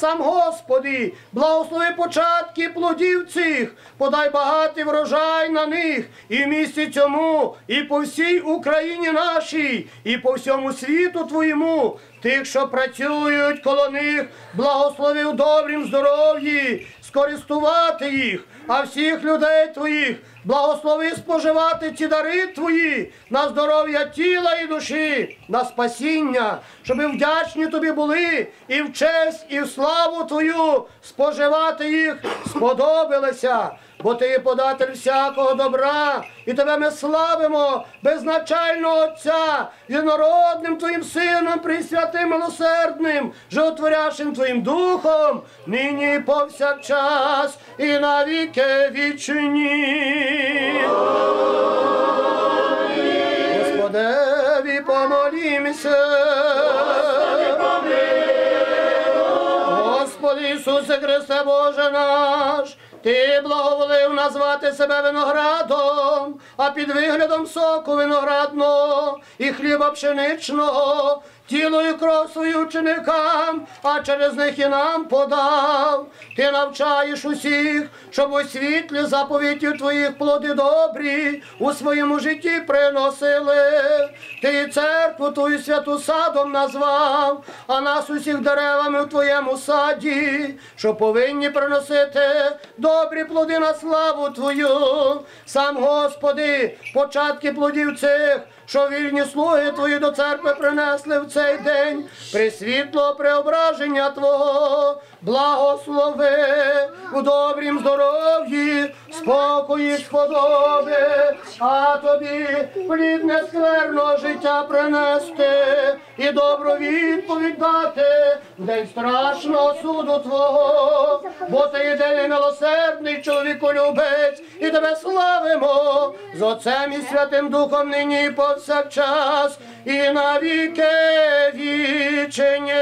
Сам Господи, благослови початки плодів цих, подай багатий врожай на них і в місті цьому, і по всій Україні нашій, і по всьому світу Твоєму. Тих, що працюють коло них, благослови в добрім здоров'ї, скористувати їх, а всіх людей твоїх благослови споживати ці дари твої на здоров'я тіла і душі, на спасіння, щоб вдячні тобі були і в честь, і в славу твою споживати їх сподобалося. Бо ти є податель всякого добра, і тебе ми славимо, безначального Отця, єдинородним Твоїм Сином, присвятим милосердним, животворящим Твоїм Духом, нині повсякчас, і на віки вічні. Господеві помолімся. Господи Ісусе Христе Боже наш, Ти благоволив назвати себе виноградом, а під виглядом соку виноградного і хліба пшеничного, тіло і кров свою ученикам, а через них і нам подав. Ти навчаєш усіх, щоб у світлі заповітів твоїх плоди добрі у своєму житті приносили. Ти і церкву твою святу садом назвав, а нас усіх деревами в твоєму саді, що повинні приносити добрі плоди на славу Твою. Сам Господи, початки плодів цих, що вільні слуги Твої до церкви принесли в цей день, присвітло преображення Твого, благослови у добрім здоров'ї, спокої сподоби, а тобі плідне скверно життя принести і добру відповідь дати в день страшного суду Твого, бо ти єдиний милосердний чоловіколюбець, і тебе славимо з Отцем і Святим Духом нині повсякчас, і на віки вічені.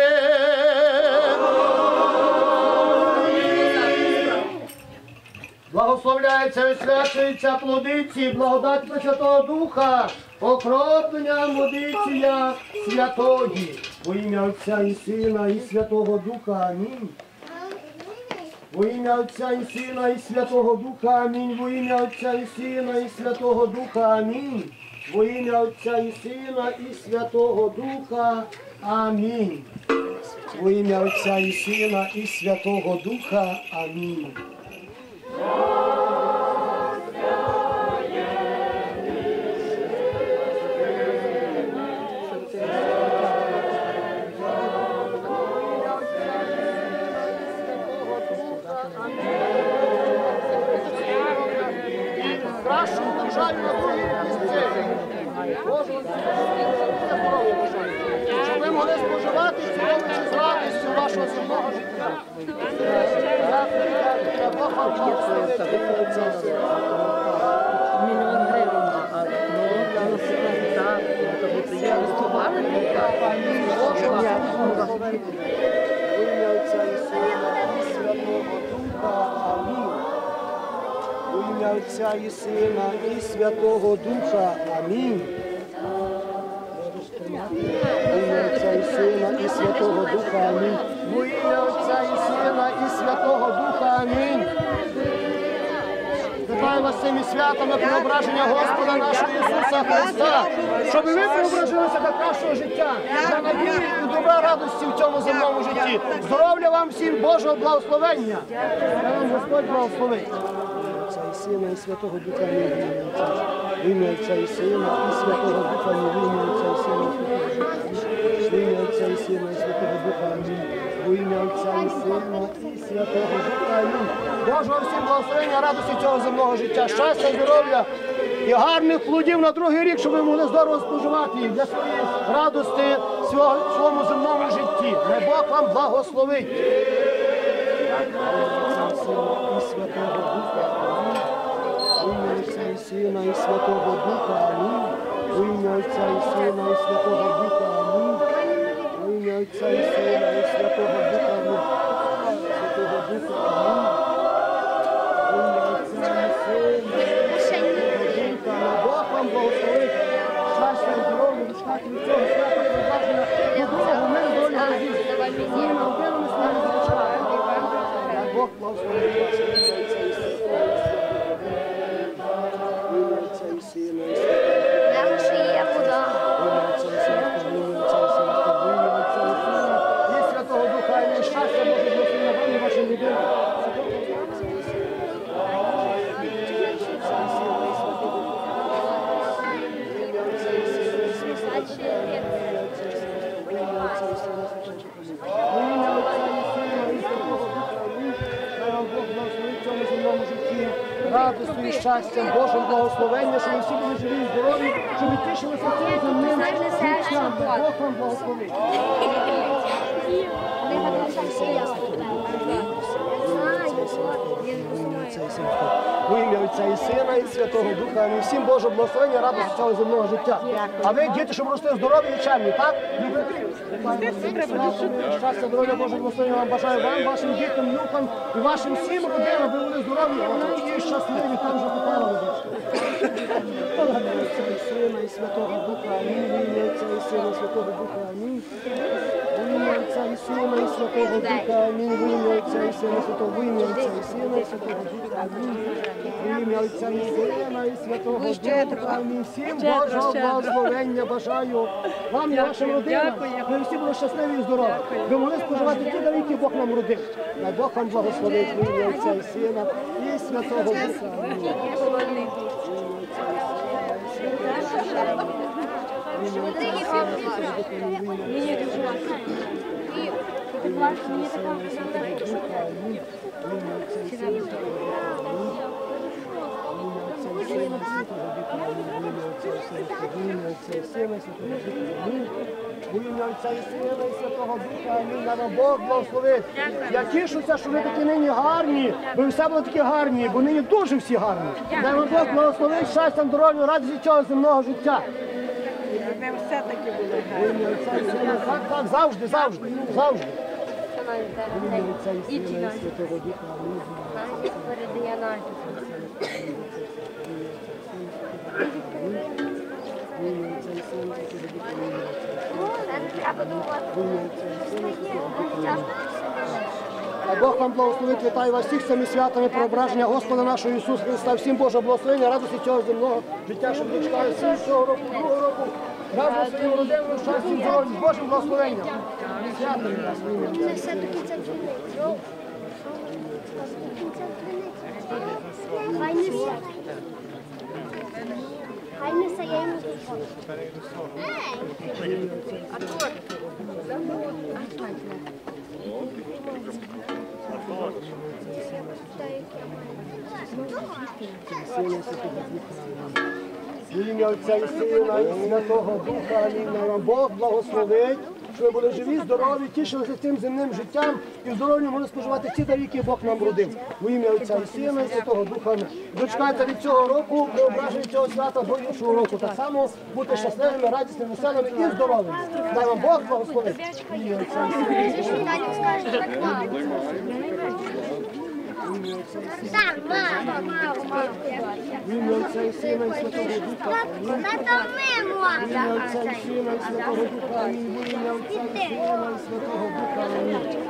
Благословляється і свячується плодиці, благодать Пресвятого Духа, окроплення модиція святої. Во ім'я Отця і Сина, і Святого Духа. Амінь. Во ім'я Отця і Сина, і Святого Духа. Амінь. Во ім'я Отця і Сина, і Святого Духа. Амінь. Во ім'я Отця і Сина, і Святого Духа. Амінь. Во ім'я Отця і Сина, і Святого Духа. Амінь. Божого здоров'я бажаю. Щоб ви могли споживати цілуючи з радістю вашого земного життя. Мільйон гривень, а велосипед, ім'я Отця і Сина, і Святого Духа. Амінь. У ім'я Отця і Сина, і Святого Духа. Амінь. Ім'я Отця і Сина, і Святого Духа. Амінь. У ім'я Отця і Сина, і Святого Духа. Амінь. Вітаю вас цими святами преображення Господа нашого Ісуса Христа, щоб ви преображилися до кращого життя, для надії і добра радості в цьому земному житті. Здоров'я вам всім Божого благословення. Я вам Господь благословить. Отця і Сина, і Святого Духа, в ім'я Отця і Сина, і Святого Духа, ім'я Отця і Сина, і ім'я Отця і Сина, Святого Духа. У ім'я Отця і Сина, і Святого Духа. Божого всім благословення, радості цього земного життя, щастя, здоров'я і гарних плодів на другий рік, щоб ви могли здорово споживати їх для своєї радості в своєму земному житті. Най Бог вам благословить. Святого Духа, амінь. І Сина, і Святого Духа, амінь. У ім'я Отця і Сина, і Святого Духа, амінь. У ім'я Отця і Сина, і Святого Духа, амінь. Святого Духа, амінь. У ім'я Отця і Сина, і Святого Духа, амінь. Бог вам благословить. Щастя, здоров'я, дошкати від цього свята, побажання, доброго, миру, долі, радості. Ні, на обидвому своєму звичайно. Бог благословить щастям, Божим благословення, щоб ви всі були живі і здорові, щоб ви тішилися цим земним життям. Бог вам благословить. Отця і Сина, і Святого Духа. Амінь. Всім Божого благословення, радості цього земного життя. А ви, діти, щоб росли здорові і чемні, так? Щастя, здоров'я, Божого благословення вам бажаю вам, вашим дітям, внукам і вашим всім родинам, ви були здорові і щасливі, там же Отця і Сина, і Святого Духа. Амінь. Ім'я Отця і Сина, і Святого Духа. Амінь. Ім'я Отця і Сина, і Святого Духа. Амінь. Ім'я Отця і Сина, Святого ім'я Отця і Сина, і Святого Духа. Амінь. Ім'я Отця і Сина, і Святого Духа. Амінь. Всім Божого благословення бажаю вам і вашим родинам. Ви всі були щасливі і здорові. Ви могли споживати ті дари, які Бог нам родив. Най Бог вам благословить ім'я Отця і Сина, і Святого Духа. Амінь. Мені така Сина, і Святого Духа, амінь. Нам Бог благословить. Я тішуся, що ви такі нині гарні. Ви все були такі гарні, бо нині дуже всі гарні. Дай вам Бог благословить щастям, здоров'я, радості цього земного життя. Ми все-таки були Во ім'я Отця і Сина, так, так, завжди, завжди, завжди. Отця і Сина, і Святого Духа, амінь. Во ім'я Бог вам благословить, вітаю вас всіх цими святами проображення Господа нашого Ісуса Христа. Всім Божого благословення, радості цього земного життя, щоб ви чекали всім цього року, другого року. Разом своїм родинам, щастям, здоров'ям, з Божим благословенням. Святами Хай несе. В ім'я Отця і Сина, і Святого Духа, амінь. Бог благословить, щоб ви були живі, здорові, тішилися цим земним життям і в здоров'ю могли споживати ті дарі, які Бог нам родив. У ім'я Отця і Сина, і Святого Духа. Дочекайте від цього року, преображення цього свята до іншого року. Так само бути щасливими, радісними, веселими і здоровими. Дай вам Бог благословить. В ім'я Отця і Сина. Далі скажеш, так мало. Так, мало, мало, мало. В ім'я Отця і Сина, і Святого Духа. Амінь. Зато ми В ім'я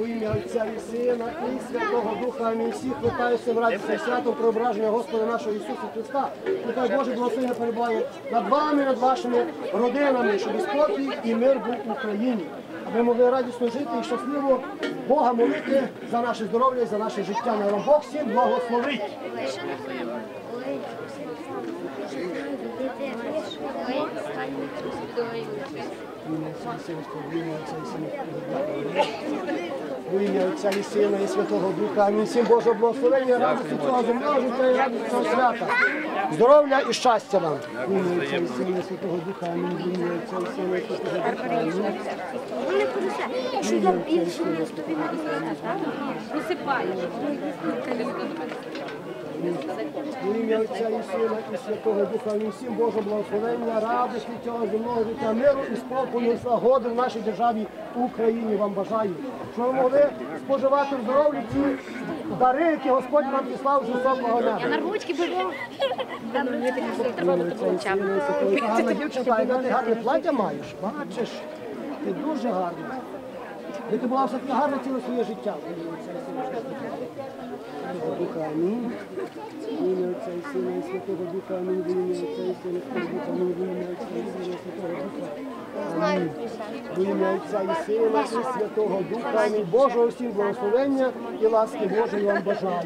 У ім'я Отця і Сина, і Святого Духа. Амінь. Всіх вітаю цим радісним святом преображення Господа нашого Ісуса Христа. Нехай Боже благословення перебуває над вами, над вашими родинами, щоб спокій і мир був в Україні. Аби могли радісно жити і щасливо Бога молити за наше здоров'я і за наше життя. На Бог всім благословить. У ім'я Отця і Сина, і Святого Духа. Амінь. Всім Божого благословення, радості цього земного життя і радості цього свята. Здоров'я і щастя вам. У ім'я Отця і Сина, і Святого Духа. Амінь. Ім'я Отця і Сина, і Святого Духа. Амінь. Якщо я більше не тобі не так? Висипаєш. В ім'я Отця і Сина і Святого Духа, і всім Божого благословення, радості цього земного життя, миру і спокою, і в нашій державі Україні вам бажаю. Щоб ви могли споживати в здоров'ї ці дари, які Господь вам післав з високого неба. Нарвучки були. Ой, Гарна дівчинка, яка ти гарне плаття маєш, бачиш, ти дуже гарна. Ти була все таки гарна ціле своє життя. Святого Духа, амінь. Ім'я Отця і Сина і Святого Духа, амінь. Ім'я Отця і Сина і Святого Духа, амінь. Ім'я Отця і Сина і Святого Духа. Амінь. Ім'я Отця і Сина і Святого Духа, амінь. Божого всім благословення і ласки Божої вам бажаю.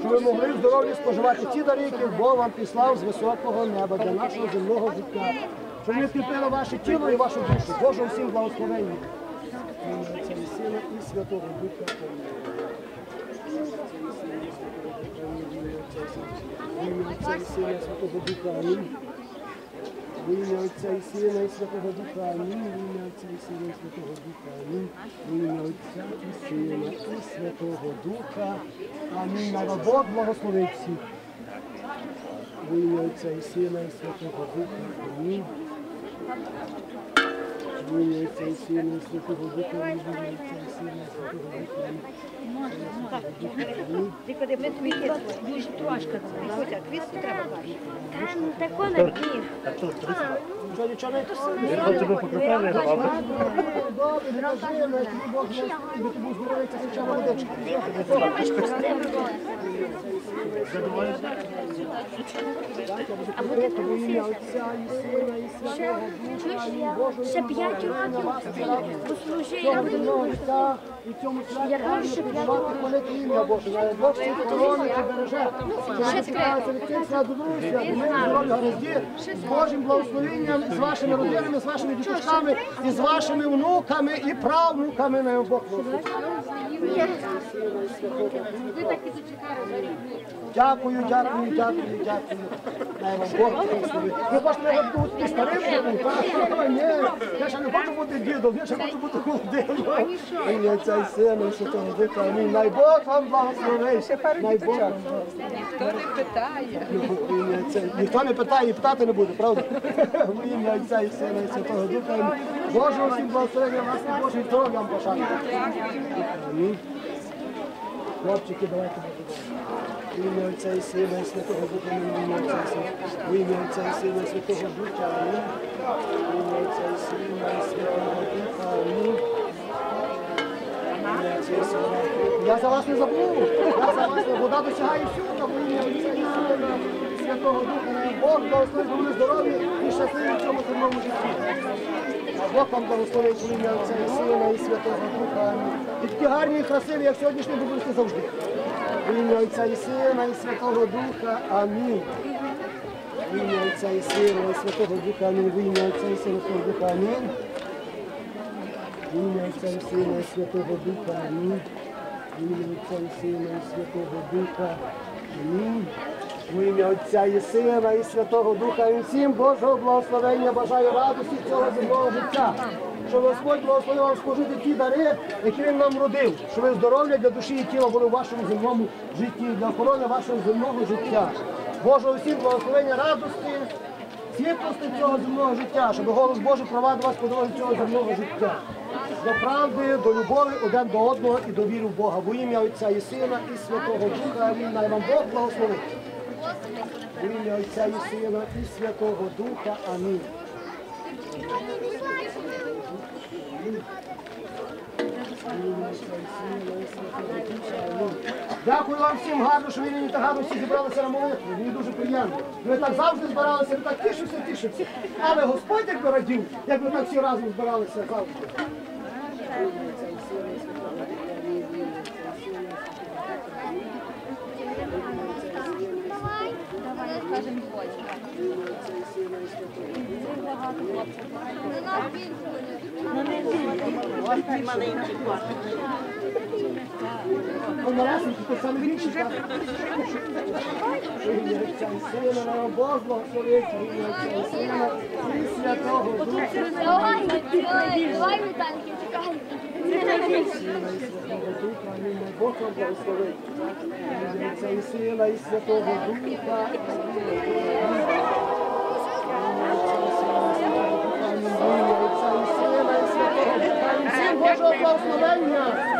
Щоб ви могли в здоров'ї споживати ті дари, які Бог вам післав з високого неба для нашого земного життя. Щоб вони вкріпили ваше тіло і вашу душу. Божого всім благословення. Ім'я Отця і Сина і Святого Духа. Амінь. В ім'я Отця і Сина і Святого Духа. Амінь. В ім'я Отця і Сина і Святого Духа. Амінь. В ім'я Отця і Сина і Святого Духа. Амінь. В ім'я Отця і Сина і Святого Духа. Амінь. На Бог благословить всіх. В ім'я Отця і Сина і Святого Духа. Амінь. Дуже трошки. Квітку треба бачити. Ну тако на дні. Що, а буде і і. Боже, ще п'ять років послужив. І. Я хоронить. Що здоров'я гаразді з Божим благословенням, з вашими родинами, з вашими діточками і з вашими внуками і правнуками на Бог. Дякую, дякую, дякую, дякую. Дай вам Бог благословить. Ви хочете мене бути старим бути? так? Ні, я ще не хочу бути дідом, я ще хочу бути молодим. Ім'я Отця і Сина, і Святого Духа. Амінь. Най Бог вам благословить. Най Бог вам Ніхто не питає. Ніхто не питає і питати не буде, правда? В ім'я Отця і Сина, і Святого Духа. Амінь. Божого всім благословення, вас і Божий здоров'я вам. Амінь. Хлопчики, давайте будемо. В ім'я Отця і Сина, і Святого Духа, ім'я Отця і Сина, в ім'я Отця і Сина, і Святого Духа, амінь. Ім'я Отця і Сина, і Святого Духа, амінь. Я за вас не забув. Я за вас не вода досягає всюди, в ім'я Отця і Сина, і Святого Духа. Бог благословить, ви здорові і щасливі в цьому земному житті. Бог вам благословить в ім'я Отця і Сина і Святого Духа. І такі гарні і красиві, як сьогоднішні, ви будете завжди. В ім'я Отця і Сина і Святого Духа. Амінь. В ім'я Отця і Сина і Святого Духа. Амінь. В ім'я Отця і Сина Святого Духа. Амінь. В ім'я Отця і Сина і Святого Духа. Амінь. В ім'я Отця і Сина і Святого Духа. Амінь. В ім'я Отця і Сина і Святого Духа. І всім Божого благословення бажаю радості цього земного життя. Щоб Господь благословив вам спожити ті дари, які Він нам родив, щоб ви здоров'я для душі і тіла були в вашому земному житті, для охорони вашого земного життя. Божого всім благословення радості, світлості цього земного життя, щоб голос Божий провадив вас по дорозі цього земного життя. До правди, до любові один до одного і до віри в Бога. Во ім'я Отця і Сина і Святого Духа. Амінь. Вам Бог благословить. В ім'я Отця і Сина і Святого Духа. Амінь. Дякую вам всім гарно, що ви мені так гарно всі зібралися на молитву. Мені дуже приємно. Ви так завжди збиралися, ви так тішився, тішився. Але Господь якби радів, якби так всі разом збиралися завжди. Он малесенький, то саме більший, так? Ім'я Отця і Сина, на Бог благословить, ім'я Отця і Сина, і Святого Духа. Давай, давай, давай, Віталій, чекай. Бог вам благословить. Це і сила, і Святого Духа. Всім Божого благословення.